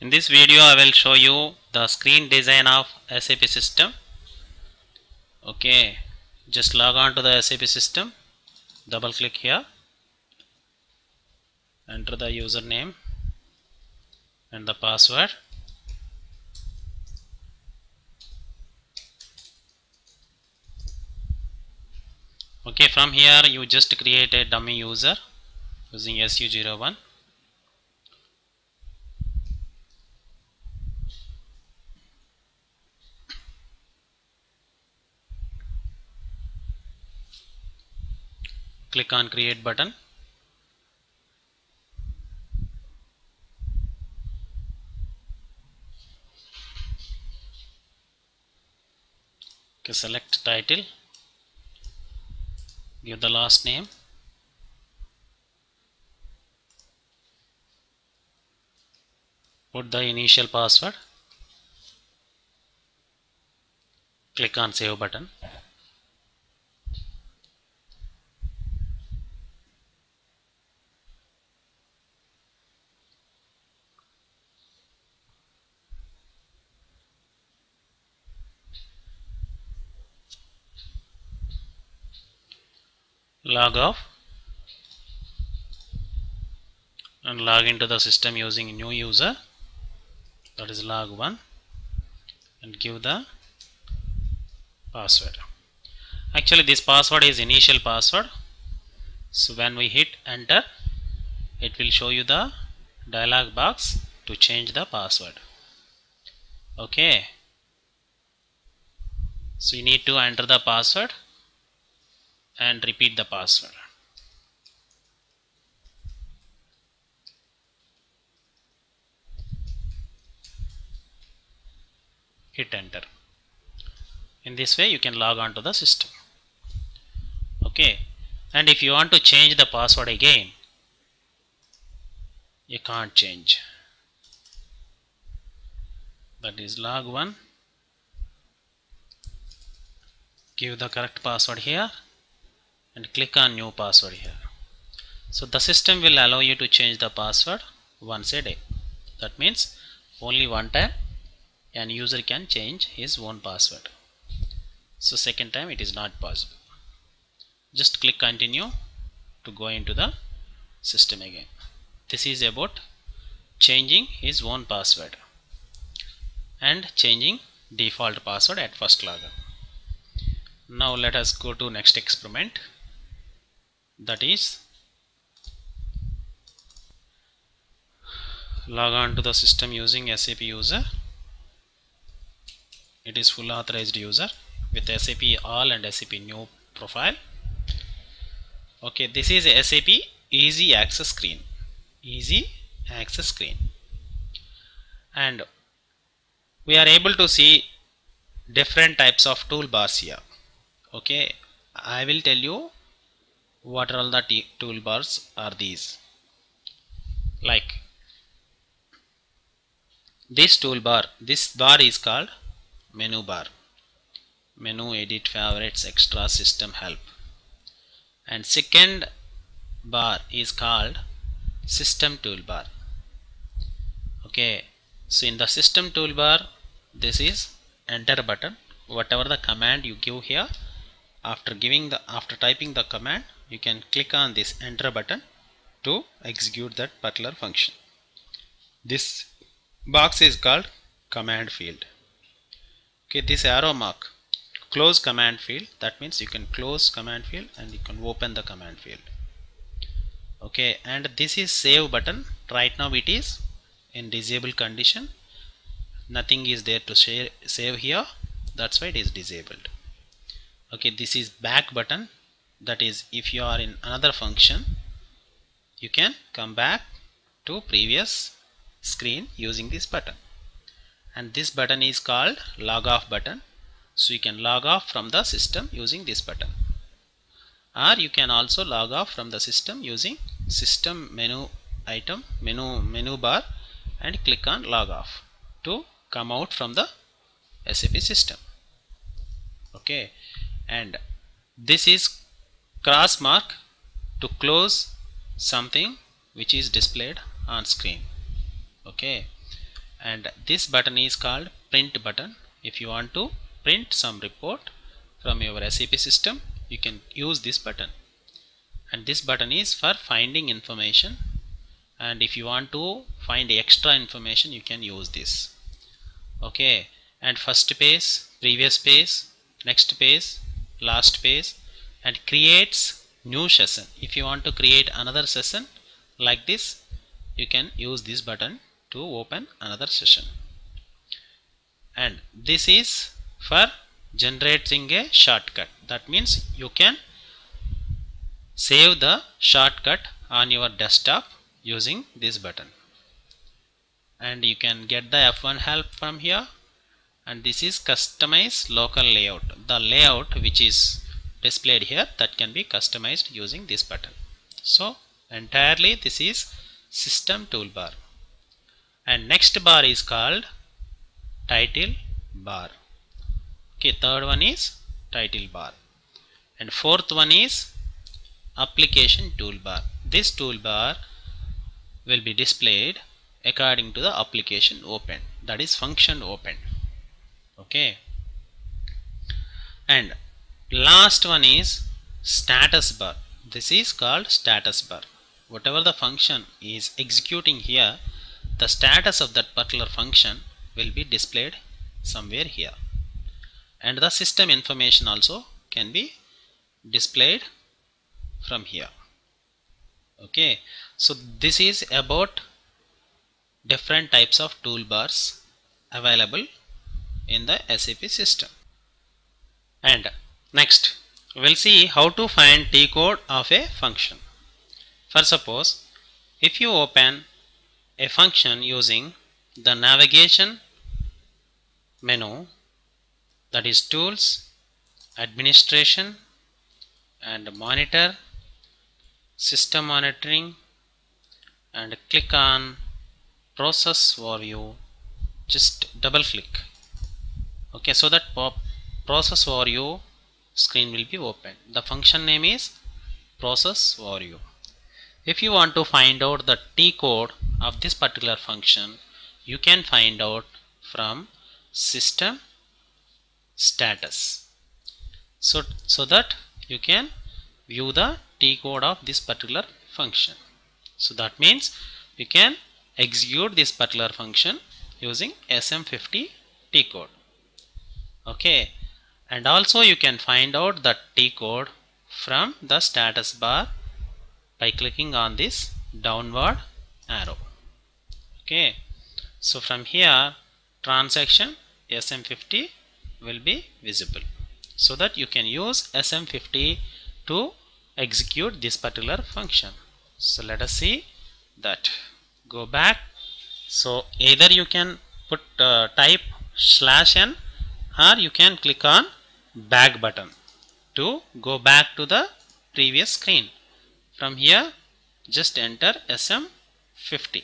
In this video I will show you the screen design of SAP system. Okay, just log on to the SAP system, double click here, enter the username and the password. Okay, from here you just create a dummy user using SU01 click on create button. Okay, select title. Give the last name. Put the initial password. Click on save button log off and log into the system using new user that is log 1 and give the password. Actually this password is initial password. So when we hit enter it will show you the dialog box to change the password. Okay. So you need to enter the password and repeat the password. Hit enter. In this way you can log on to the system. Okay. And if you want to change the password again, you can't change. That is log 1. Give the correct password here and click on new password here. So the system will allow you to change the password once a day. That means only one time an user can change his own password. So second time it is not possible. Just click continue to go into the system again. This is about changing his own password and changing default password at first login. Now let us go to next experiment that is log on to the system using SAP user. It is full authorized user with SAP all and SAP new profile. Okay this is SAP easy access screen. Easy access screen. And we are able to see different types of toolbars here. Okay I will tell you what are all the toolbars are these? Like this toolbar this bar is called menu bar. Menu edit favorites extra system help. And second bar is called system toolbar. Okay so in the system toolbar this is enter button. Whatever the command you give here after giving the after typing the command you can click on this enter button to execute that particular function. This box is called command field. Okay this arrow mark close command field. That means you can close command field and you can open the command field. Okay and this is save button. Right now it is in disabled condition. Nothing is there to share, save here. That's why it is disabled okay this is back button. That is if you are in another function you can come back to previous screen using this button. And this button is called log off button. So you can log off from the system using this button. Or you can also log off from the system using system menu item menu menu bar and click on log off to come out from the SAP system. Okay and this is cross mark to close something which is displayed on screen. Okay. And this button is called print button. If you want to print some report from your SAP system you can use this button. And this button is for finding information. And if you want to find extra information you can use this. Okay. And first page previous page next page last page and creates new session. If you want to create another session like this you can use this button to open another session. And this is for generating a shortcut. That means you can save the shortcut on your desktop using this button. And you can get the F1 help from here and this is customize local layout. The layout which is displayed here that can be customized using this button. So entirely this is system toolbar. And next bar is called title bar. Okay third one is title bar. And fourth one is application toolbar. This toolbar will be displayed according to the application open. That is function open okay. And last one is status bar. This is called status bar. Whatever the function is executing here the status of that particular function will be displayed somewhere here. And the system information also can be displayed from here. Okay. So this is about different types of toolbars available in the SAP system. And next we'll see how to find T code of a function. For suppose if you open a function using the navigation menu that is tools administration and monitor system monitoring and click on process overview just double click okay so that process overview screen will be open. The function name is process overview if you want to find out the T code of this particular function you can find out from system status. So so that you can view the T code of this particular function. So that means you can execute this particular function using SM50 T code okay. And also you can find out the T code from the status bar by clicking on this downward arrow. Okay. So from here transaction SM50 will be visible so that you can use SM50 to execute this particular function. So let us see that. Go back. So either you can put uh, type slash n or you can click on back button to go back to the previous screen from here just enter SM50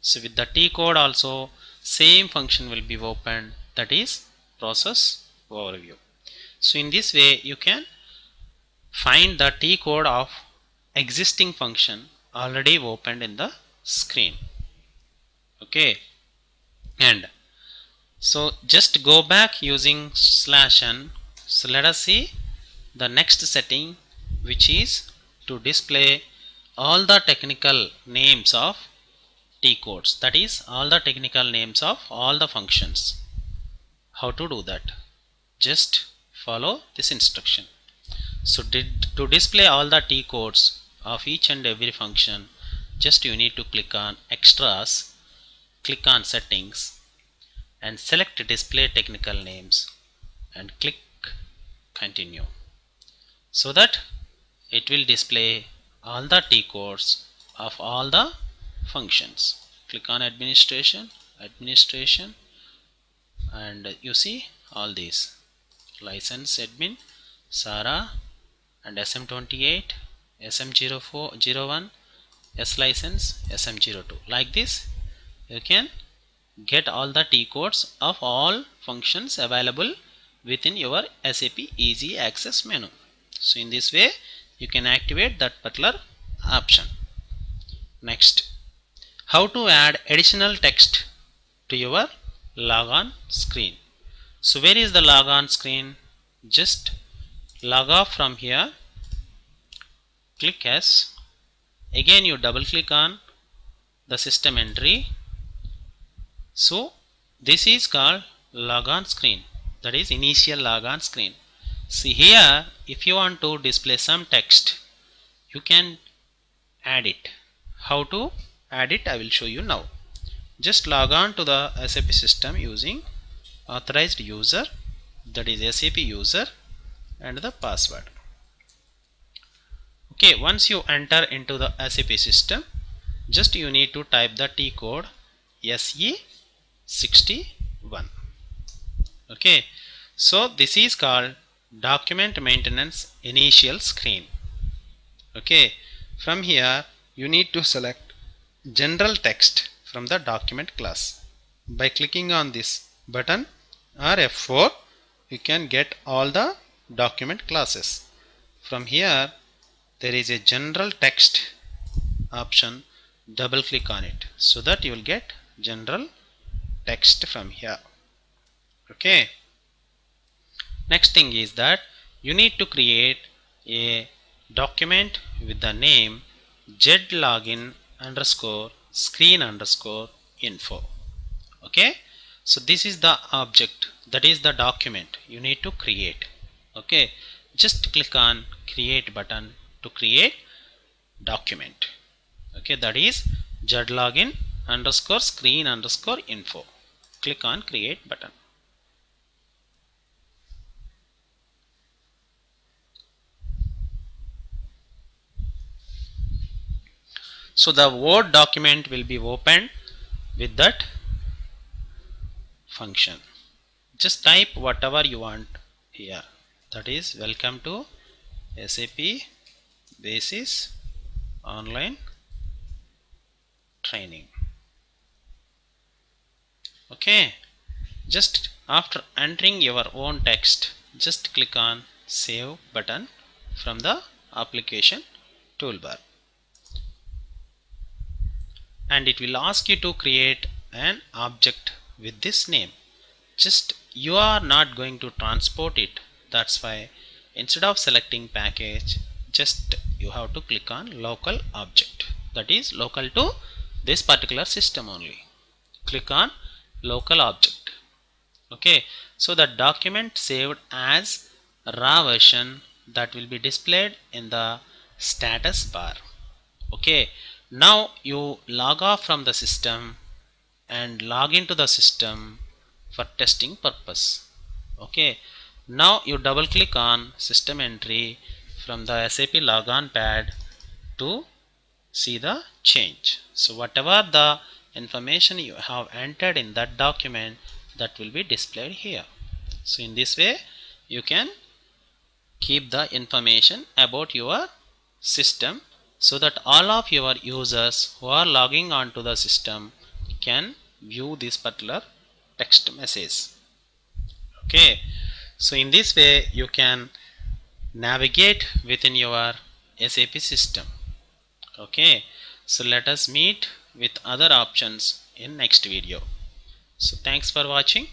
so with the T code also same function will be opened that is process overview. So in this way you can find the T code of existing function already opened in the screen. Okay and so just go back using slash n. So let us see the next setting which is to display all the technical names of T codes. That is all the technical names of all the functions. How to do that? Just follow this instruction. So to display all the T codes of each and every function just you need to click on extras click on settings and select display technical names and click continue. So that it will display all the T codes of all the functions. Click on administration administration and you see all these. License admin Sara and SM28 SM0401 S license SM02 like this you can get all the T codes of all functions available within your SAP easy access menu. So in this way you can activate that particular option. Next how to add additional text to your logon screen. So where is the logon screen? Just log off from here. Click as. Again you double click on the system entry so this is called logon screen. That is initial logon screen. See here if you want to display some text you can add it. How to add it I will show you now. Just log on to the SAP system using authorized user that is SAP user and the password. Okay once you enter into the SAP system just you need to type the T code SE61 okay. So this is called document maintenance initial screen. Okay. From here you need to select general text from the document class. By clicking on this button or F4 you can get all the document classes. From here there is a general text option. Double click on it so that you will get general text from here. Okay. Next thing is that you need to create a document with the name zlogin underscore screen underscore info. Okay? So this is the object that is the document you need to create. Okay? Just click on create button to create document. Okay? That is zlogin underscore screen underscore info. Click on create button. So the word document will be opened with that function. Just type whatever you want here. That is welcome to SAP basis online training okay? Just after entering your own text just click on save button from the application toolbar. And it will ask you to create an object with this name. Just you are not going to transport it. That's why instead of selecting package just you have to click on local object. That is local to this particular system only. Click on local object. Okay? So the document saved as raw version that will be displayed in the status bar. Okay? Now you log off from the system and log into the system for testing purpose. Okay? Now you double click on system entry from the SAP logon pad to see the change. So whatever the information you have entered in that document that will be displayed here. So in this way you can keep the information about your system so that all of your users who are logging on to the system can view this particular text message. Okay. So in this way you can navigate within your SAP system. Okay. So let us meet with other options in next video. So thanks for watching